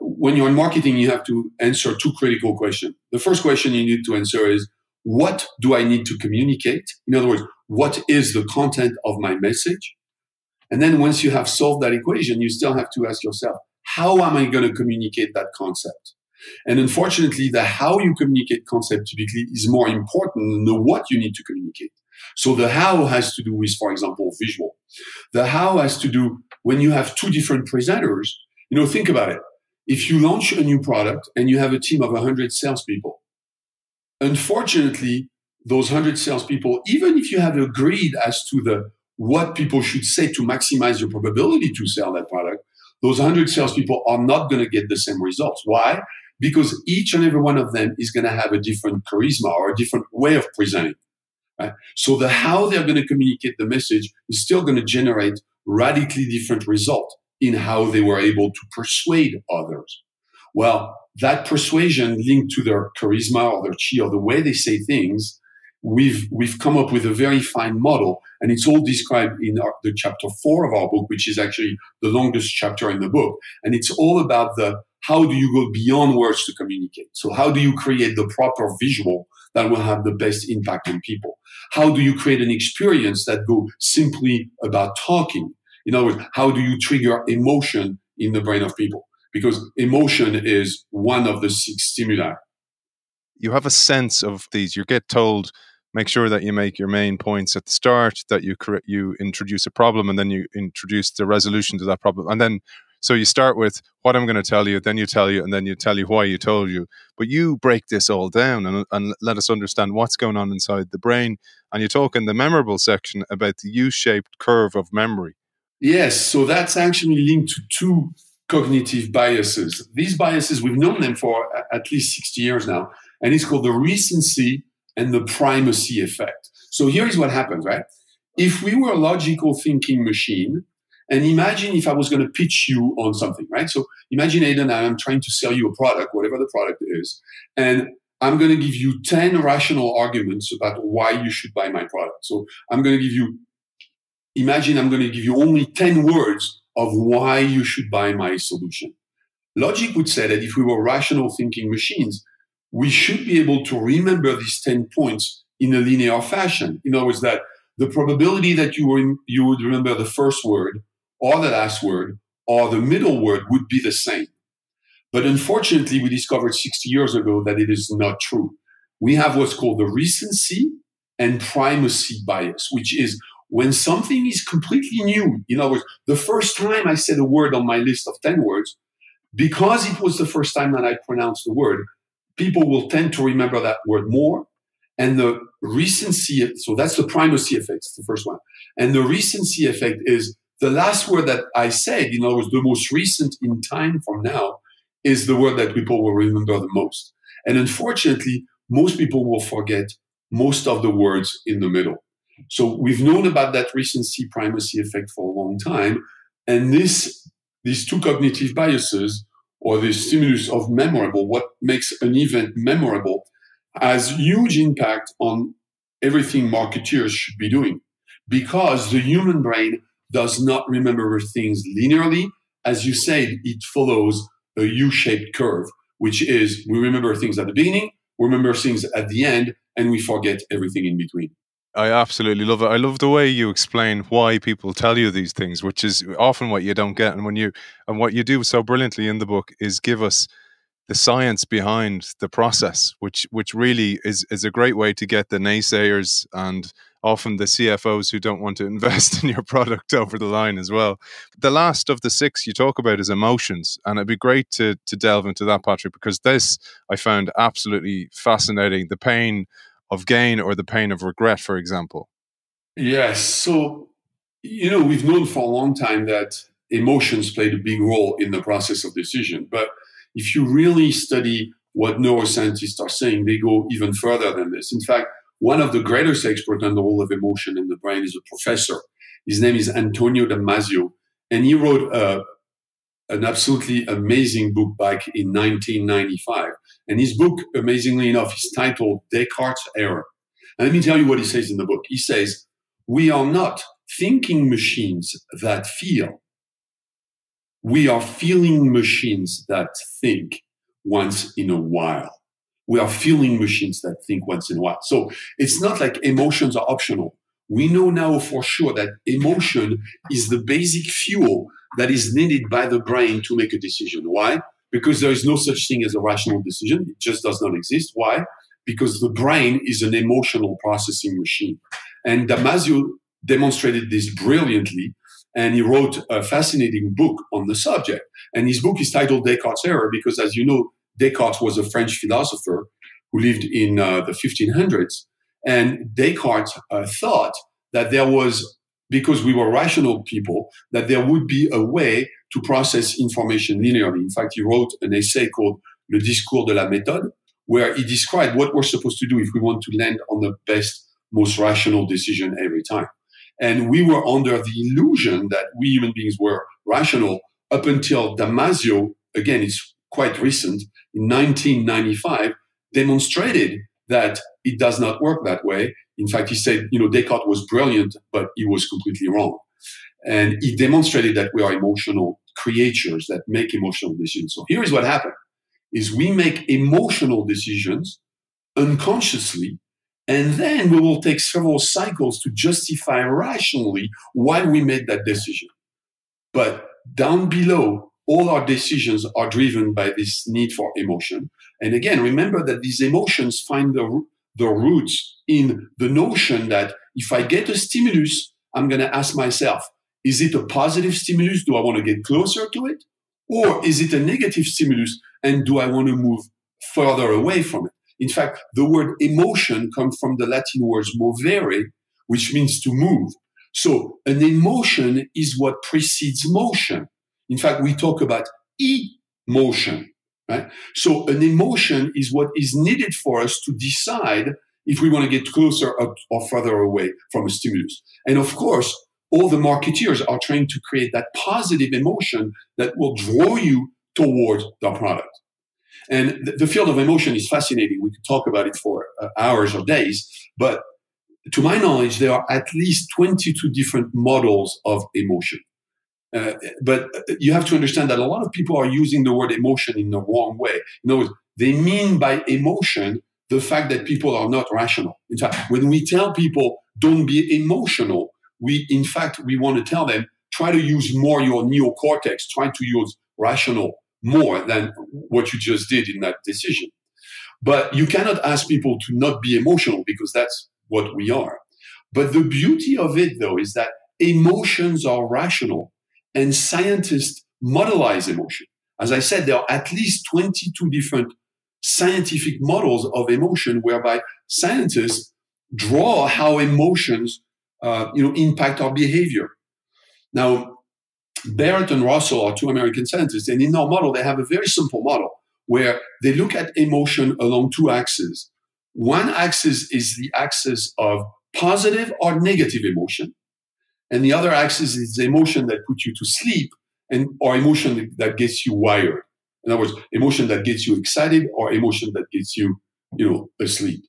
when you're in marketing, you have to answer two critical questions. The first question you need to answer is what do I need to communicate? In other words, what is the content of my message? And then once you have solved that equation, you still have to ask yourself, how am I going to communicate that concept? And unfortunately, the how you communicate concept typically is more important than the what you need to communicate. So the how has to do with, for example, visual. The how has to do when you have two different presenters. You know, think about it. If you launch a new product and you have a team of 100 salespeople, unfortunately, those 100 salespeople, even if you have agreed as to the what people should say to maximize your probability to sell that product, those 100 salespeople are not going to get the same results. Why? Because each and every one of them is going to have a different charisma or a different way of presenting. Right? So the how they're going to communicate the message is still going to generate radically different result in how they were able to persuade others. Well, that persuasion linked to their charisma or their chi or the way they say things we've we've come up with a very fine model, and it's all described in our, the chapter four of our book, which is actually the longest chapter in the book, and it's all about the how do you go beyond words to communicate. So how do you create the proper visual that will have the best impact on people? How do you create an experience that go simply about talking? In other words, how do you trigger emotion in the brain of people? Because emotion is one of the six stimuli. You have a sense of these. You get told make sure that you make your main points at the start that you cre- you introduce a problem and then you introduce the resolution to that problem and then so you start with what i'm going to tell you then you tell you and then you tell you why you told you but you break this all down and, and let us understand what's going on inside the brain and you talk in the memorable section about the u-shaped curve of memory yes so that's actually linked to two cognitive biases these biases we've known them for at least 60 years now and it's called the recency and the primacy effect. So here is what happens, right? If we were a logical thinking machine, and imagine if I was going to pitch you on something, right? So imagine, Aidan, I'm trying to sell you a product, whatever the product is, and I'm going to give you 10 rational arguments about why you should buy my product. So I'm going to give you, imagine I'm going to give you only 10 words of why you should buy my solution. Logic would say that if we were rational thinking machines, we should be able to remember these 10 points in a linear fashion. In other words, that the probability that you, were, you would remember the first word or the last word or the middle word would be the same. But unfortunately, we discovered 60 years ago that it is not true. We have what's called the recency and primacy bias, which is when something is completely new. In other words, the first time I said a word on my list of 10 words, because it was the first time that I pronounced the word, people will tend to remember that word more. And the recency, so that's the primacy effect, the first one. And the recency effect is the last word that I said, in other words, the most recent in time from now, is the word that people will remember the most. And unfortunately, most people will forget most of the words in the middle. So we've known about that recency primacy effect for a long time. And this, these two cognitive biases or the stimulus of memorable, what makes an event memorable, has huge impact on everything marketeers should be doing. Because the human brain does not remember things linearly. As you said, it follows a U-shaped curve, which is we remember things at the beginning, we remember things at the end, and we forget everything in between. I absolutely love it. I love the way you explain why people tell you these things, which is often what you don't get. And when you and what you do so brilliantly in the book is give us the science behind the process, which which really is is a great way to get the naysayers and often the CFOs who don't want to invest in your product over the line as well. The last of the six you talk about is emotions, and it'd be great to to delve into that, Patrick, because this I found absolutely fascinating. The pain of gain or the pain of regret, for example. Yes. So you know we've known for a long time that emotions played a big role in the process of decision, but if you really study what neuroscientists are saying, they go even further than this. In fact, one of the greatest experts on the role of emotion in the brain is a professor. His name is Antonio Damasio, and he wrote a, an absolutely amazing book back in 1995. And his book, amazingly enough, is titled Descartes' Error. And let me tell you what he says in the book. He says, We are not thinking machines that feel we are feeling machines that think once in a while. We are feeling machines that think once in a while. So it's not like emotions are optional. We know now for sure that emotion is the basic fuel that is needed by the brain to make a decision. Why? Because there is no such thing as a rational decision. It just does not exist. Why? Because the brain is an emotional processing machine. And Damasio demonstrated this brilliantly and he wrote a fascinating book on the subject. And his book is titled Descartes' Error because, as you know, Descartes was a French philosopher who lived in uh, the 1500s. And Descartes uh, thought that there was, because we were rational people, that there would be a way to process information linearly. In fact, he wrote an essay called Le Discours de la Méthode, where he described what we're supposed to do if we want to land on the best, most rational decision every time. And we were under the illusion that we human beings were rational up until Damasio, again, it's quite recent, in 1995, demonstrated that it does not work that way. In fact, he said, you know, Descartes was brilliant, but he was completely wrong. And he demonstrated that we are emotional creatures that make emotional decisions. So here is what happened is we make emotional decisions unconsciously and then we will take several cycles to justify rationally why we made that decision. But down below, all our decisions are driven by this need for emotion. And again, remember that these emotions find the, roots in the notion that if I get a stimulus, I'm going to ask myself, is it a positive stimulus? Do I want to get closer to it? Or is it a negative stimulus? And do I want to move further away from it? In fact, the word emotion comes from the Latin words movere, which means to move. So an emotion is what precedes motion. In fact, we talk about emotion, right? So an emotion is what is needed for us to decide if we want to get closer or further away from a stimulus. And of course, all the marketeers are trying to create that positive emotion that will draw you towards the product. And the, the field of emotion is fascinating. We could talk about it for uh, hours or days, but to my knowledge, there are at least 22 different models of emotion. Uh, but you have to understand that a lot of people are using the word emotion in the wrong way. Words, they mean by emotion the fact that people are not rational. In fact, when we tell people don't be emotional, we in fact we want to tell them try to use more your neocortex, try to use rational more than what you just did in that decision. But you cannot ask people to not be emotional because that's what we are. But the beauty of it, though, is that emotions are rational and scientists modelize emotion. As I said, there are at least 22 different scientific models of emotion whereby scientists draw how emotions uh, you know, impact our behavior. Now, Barrett and Russell are two American scientists, and in our model, they have a very simple model where they look at emotion along two axes. One axis is the axis of positive or negative emotion, and the other axis is emotion that puts you to sleep and or emotion that gets you wired. In other words, emotion that gets you excited or emotion that gets you, you know, asleep.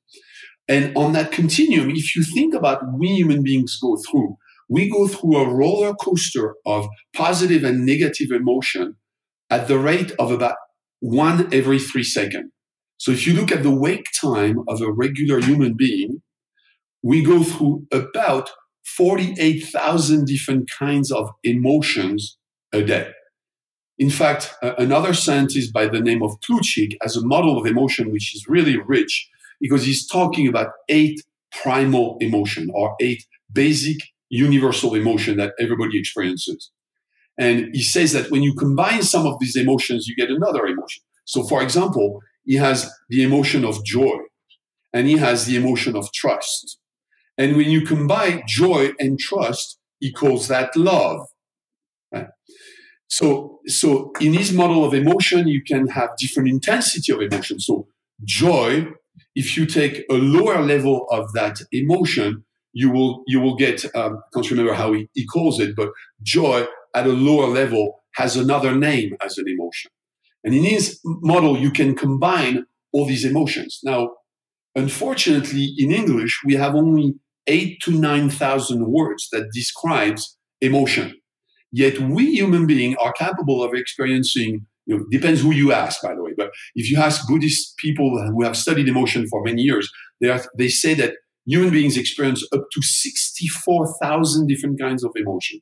And on that continuum, if you think about we human beings go through, we go through a roller coaster of positive and negative emotion at the rate of about one every three seconds. So if you look at the wake time of a regular human being, we go through about 48,000 different kinds of emotions a day. In fact, another scientist by the name of Plutchik has a model of emotion which is really rich because he's talking about eight primal emotion or eight basic universal emotion that everybody experiences. And he says that when you combine some of these emotions, you get another emotion. So, for example, he has the emotion of joy and he has the emotion of trust. And when you combine joy and trust, he calls that love. Right? So, so in his model of emotion, you can have different intensity of emotion. So joy, if you take a lower level of that emotion, you will you will get um, I can't remember how he, he calls it, but joy at a lower level has another name as an emotion. And in his model, you can combine all these emotions. Now, unfortunately, in English, we have only eight to 9,000 words that describes emotion. Yet we human beings are capable of experiencing, you know, depends who you ask, by the way, but if you ask Buddhist people who have studied emotion for many years, they, are, they say that human beings experience up to 64,000 different kinds of emotion.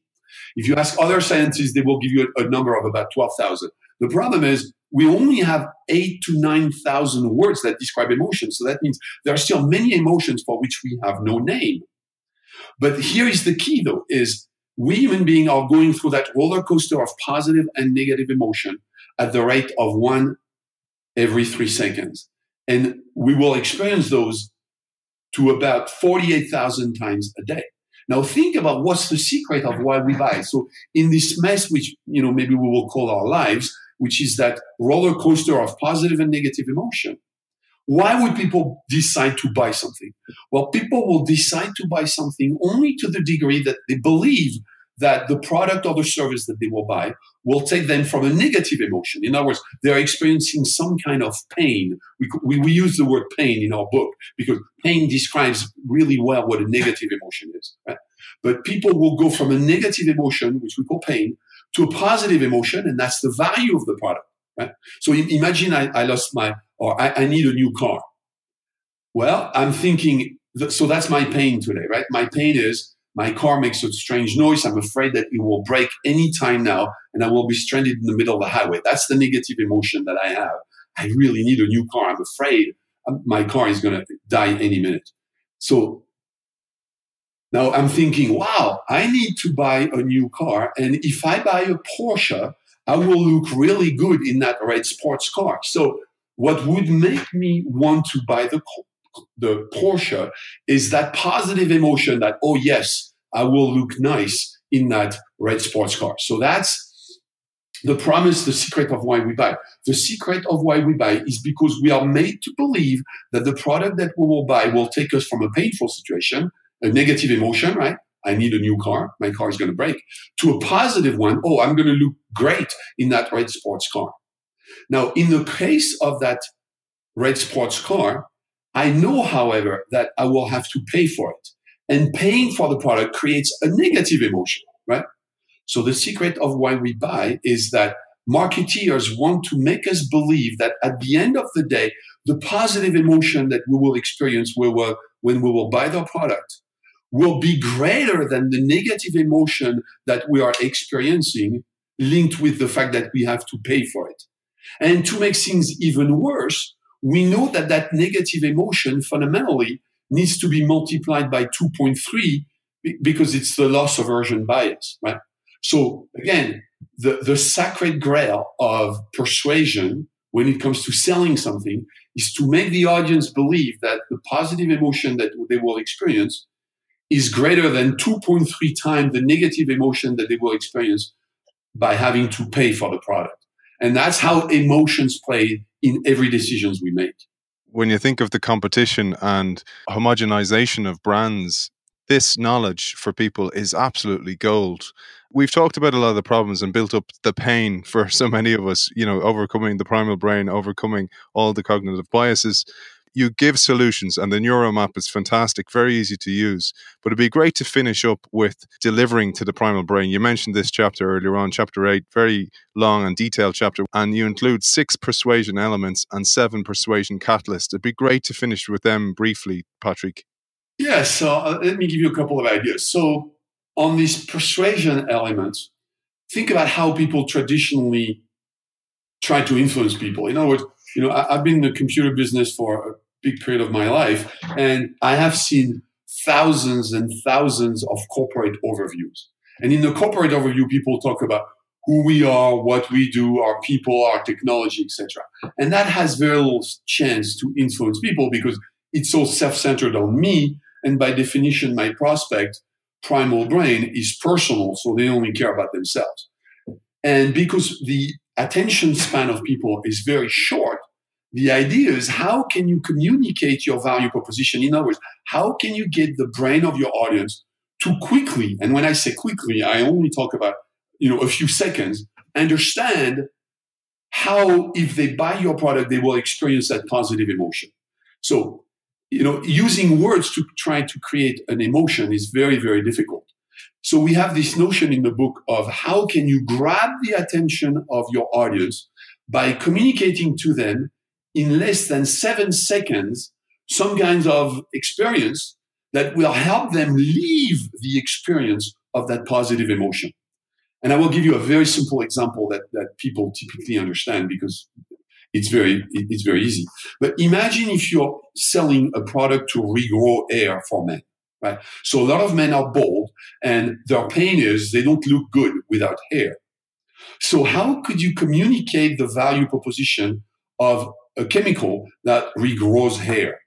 If you ask other scientists, they will give you a, a number of about 12,000. The problem is we only have eight to 9,000 words that describe emotions. So that means there are still many emotions for which we have no name. But here is the key though, is we human beings are going through that roller coaster of positive and negative emotion at the rate of one every three seconds. And we will experience those to about 48,000 times a day. Now think about what's the secret of why we buy. So in this mess, which, you know, maybe we will call our lives, which is that roller coaster of positive and negative emotion. Why would people decide to buy something? Well, people will decide to buy something only to the degree that they believe that the product or the service that they will buy will take them from a negative emotion. In other words, they're experiencing some kind of pain. We, we, we, use the word pain in our book because pain describes really well what a negative emotion is. Right? But people will go from a negative emotion, which we call pain, to a positive emotion, and that's the value of the product. Right? So imagine I, I lost my, or I, I, need a new car. Well, I'm thinking, so that's my pain today, right? My pain is my car makes a strange noise. I'm afraid that it will break any time now, and I will be stranded in the middle of the highway. That's the negative emotion that I have. I really need a new car. I'm afraid um, my car is going to die any minute. So now I'm thinking, wow, I need to buy a new car. And if I buy a Porsche, I will look really good in that red sports car. So what would make me want to buy the, the Porsche is that positive emotion that, oh, yes, I will look nice in that red sports car. So that's the promise, the secret of why we buy. The secret of why we buy is because we are made to believe that the product that we will buy will take us from a painful situation a negative emotion, right? I need a new car. My car is going to break. To a positive one, oh, I'm going to look great in that red sports car. Now, in the case of that red sports car, I know, however, that I will have to pay for it. And paying for the product creates a negative emotion, right? So the secret of why we buy is that marketeers want to make us believe that at the end of the day, the positive emotion that we will experience when we will buy the product will be greater than the negative emotion that we are experiencing linked with the fact that we have to pay for it. And to make things even worse, we know that that negative emotion fundamentally needs to be multiplied by 2.3 because it's the loss aversion bias, right? So again, the, the sacred grail of persuasion when it comes to selling something is to make the audience believe that the positive emotion that they will experience is greater than 2.3 times the negative emotion that they will experience by having to pay for the product. And that's how emotions play in every decisions we make. When you think of the competition and homogenization of brands, this knowledge for people is absolutely gold. We've talked about a lot of the problems and built up the pain for so many of us, you know, overcoming the primal brain, overcoming all the cognitive biases you give solutions, and the Neuromap is fantastic, very easy to use. But it'd be great to finish up with delivering to the primal brain. You mentioned this chapter earlier on, chapter eight, very long and detailed chapter, and you include six persuasion elements and seven persuasion catalysts. It'd be great to finish with them briefly, Patrick. Yeah, so uh, let me give you a couple of ideas. So, on these persuasion elements, think about how people traditionally try to influence people. In other words, you know, I, have been in the computer business for a big period of my life, and I have seen thousands and thousands of corporate overviews. And in the corporate overview, people talk about who we are, what we do, our people, our technology, etc. And that has very little chance to influence people because it's so self-centered on me. And by definition, my prospect, primal brain, is personal, so they only care about themselves. And because the attention span of people is very short, the idea is how can you communicate your value proposition? In other words, how can you get the brain of your audience to quickly, and when I say quickly, I only talk about you know a few seconds, understand how if they buy your product, they will experience that positive emotion. So, you know, using words to try to create an emotion is very, very difficult. So we have this notion in the book of how can you grab the attention of your audience by communicating to them in less than seven seconds some kinds of experience that will help them leave the experience of that positive emotion. And I will give you a very simple example that, that people typically understand because it's very, it's very easy. But imagine if you're selling a product to regrow hair for men, right? So a lot of men are bald and their pain is they don't look good without hair. So how could you communicate the value proposition of a chemical that regrows hair.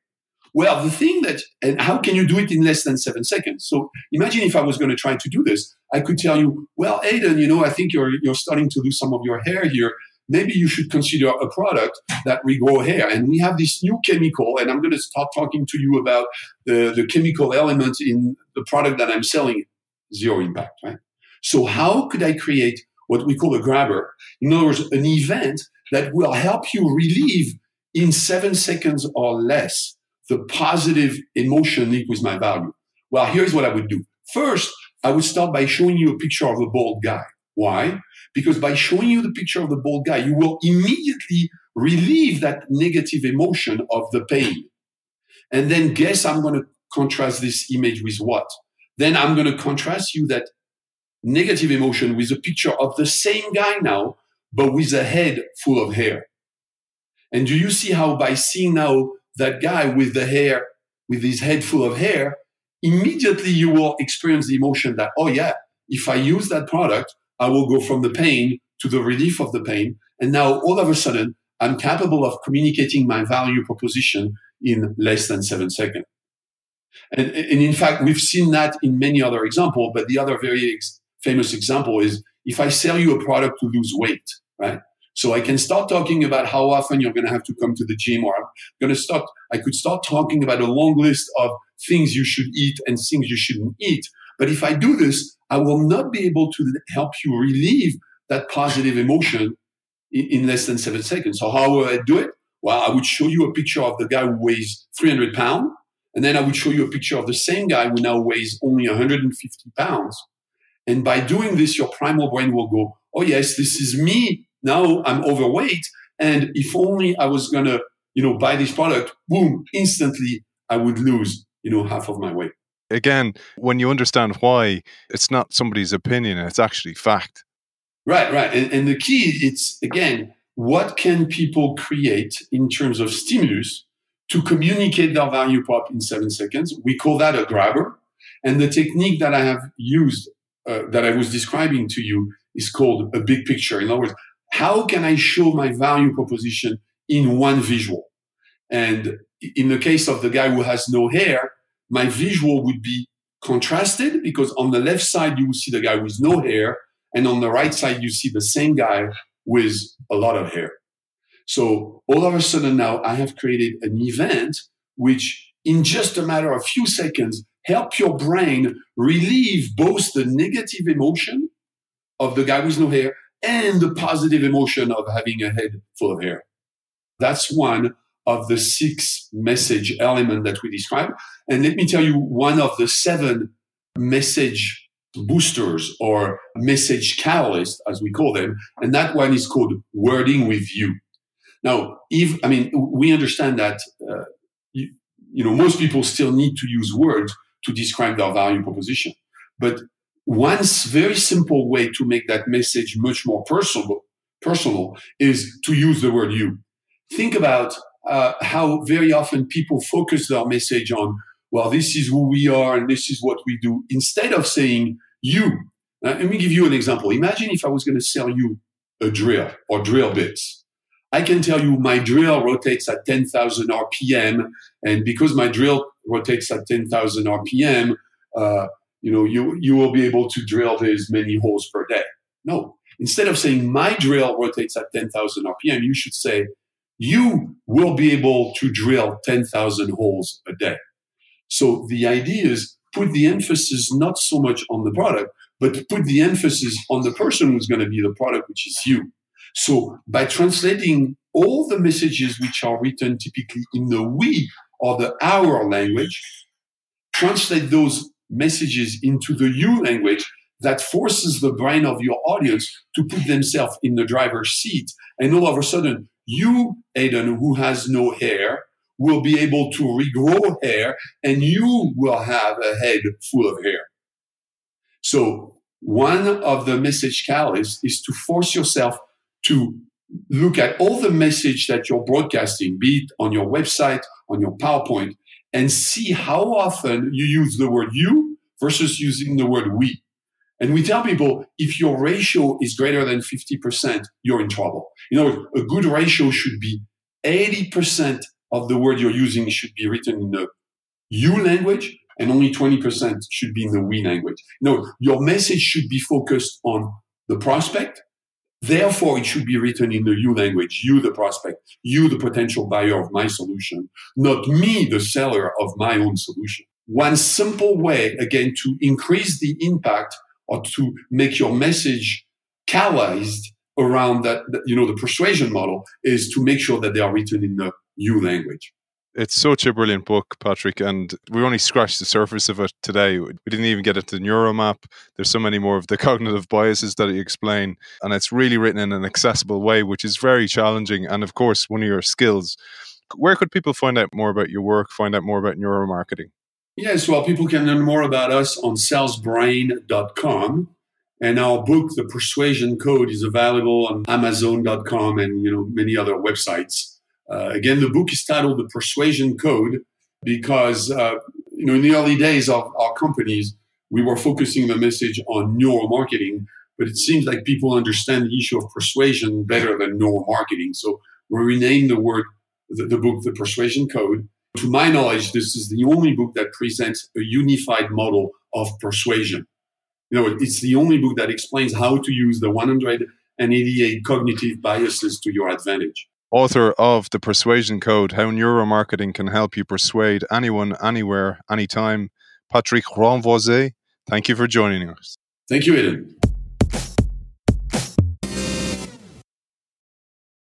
Well, the thing that, and how can you do it in less than seven seconds? So imagine if I was going to try to do this, I could tell you, well, Aidan, you know, I think you're, you're starting to lose some of your hair here. Maybe you should consider a product that regrow hair. And we have this new chemical, and I'm going to start talking to you about the, the chemical element in the product that I'm selling. Zero impact, right? So how could I create what we call a grabber? In other words, an event that will help you relieve in seven seconds or less the positive emotion linked with my value. Well, here's what I would do. First, I would start by showing you a picture of a bald guy. Why? Because by showing you the picture of the bald guy, you will immediately relieve that negative emotion of the pain. And then guess I'm going to contrast this image with what? Then I'm going to contrast you that negative emotion with a picture of the same guy now, but with a head full of hair. And do you see how by seeing now that guy with the hair, with his head full of hair, immediately you will experience the emotion that, oh yeah, if I use that product, I will go from the pain to the relief of the pain. And now all of a sudden, I'm capable of communicating my value proposition in less than seven seconds. And, and in fact, we've seen that in many other examples, but the other very ex- famous example is if I sell you a product to lose weight, right? So I can start talking about how often you're going to have to come to the gym, or I'm going to start, I could start talking about a long list of things you should eat and things you shouldn't eat. But if I do this, I will not be able to help you relieve that positive emotion in, in less than seven seconds. So how will I do it? Well, I would show you a picture of the guy who weighs 300 pounds. And then I would show you a picture of the same guy who now weighs only 150 pounds. And by doing this, your primal brain will go, oh, yes, this is me now I'm overweight. And if only I was going to, you know, buy this product, boom, instantly I would lose, you know, half of my weight. Again, when you understand why, it's not somebody's opinion, it's actually fact. Right, right. And, and the key, it's again, what can people create in terms of stimulus to communicate their value prop in seven seconds? We call that a grabber. And the technique that I have used, uh, that I was describing to you, is called a big picture. In other words, how can I show my value proposition in one visual? And in the case of the guy who has no hair, my visual would be contrasted because on the left side, you will see the guy with no hair. And on the right side, you see the same guy with a lot of hair. So all of a sudden now I have created an event which in just a matter of a few seconds help your brain relieve both the negative emotion of the guy with no hair and the positive emotion of having a head full of hair. That's one of the six message element that we describe. And let me tell you one of the seven message boosters or message catalysts, as we call them. And that one is called wording with you. Now, if, I mean, we understand that, uh, you, you know, most people still need to use words to describe their value proposition. But one very simple way to make that message much more personable, personal is to use the word you. Think about uh, how very often people focus their message on, well, this is who we are and this is what we do, instead of saying you. Uh, let me give you an example. Imagine if I was going to sell you a drill or drill bits. I can tell you my drill rotates at 10,000 RPM, and because my drill rotates at 10,000 RPM, uh, you know, you, you will be able to drill this many holes per day. No. Instead of saying my drill rotates at 10,000 RPM, you should say you will be able to drill 10,000 holes a day. So the idea is put the emphasis not so much on the product, but put the emphasis on the person who's going to be the product, which is you. So by translating all the messages which are written typically in the we or the our language, translate those messages into the you language that forces the brain of your audience to put themselves in the driver's seat. And all of a sudden, you, Aidan, who has no hair, will be able to regrow hair and you will have a head full of hair. So one of the message catalysts is to force yourself to look at all the message that you're broadcasting, be it on your website, on your PowerPoint, and see how often you use the word you versus using the word we. And we tell people if your ratio is greater than 50%, you're in trouble. You know, a good ratio should be 80% of the word you're using should be written in the you language and only 20% should be in the we language. No, your message should be focused on the prospect. Therefore, it should be written in the you language, you, the prospect, you, the potential buyer of my solution, not me, the seller of my own solution. One simple way, again, to increase the impact or to make your message catalyzed around that, you know, the persuasion model is to make sure that they are written in the you language. It's such a brilliant book, Patrick, and we only scratched the surface of it today. We didn't even get into the neuromap. There's so many more of the cognitive biases that you explain, and it's really written in an accessible way, which is very challenging. And of course, one of your skills. Where could people find out more about your work, find out more about neuromarketing? Yes, well, people can learn more about us on salesbrain.com. And our book, The Persuasion Code, is available on Amazon.com and you know many other websites. Uh, again, the book is titled The Persuasion Code because uh, you know in the early days of our companies, we were focusing the message on neuromarketing, but it seems like people understand the issue of persuasion better than neuromarketing. So we renamed the word the, the book The Persuasion Code to my knowledge, this is the only book that presents a unified model of persuasion. You know, it's the only book that explains how to use the 188 cognitive biases to your advantage. Author of The Persuasion Code How Neuromarketing Can Help You Persuade Anyone, Anywhere, Anytime, Patrick Renvoise. Thank you for joining us. Thank you, Aidan.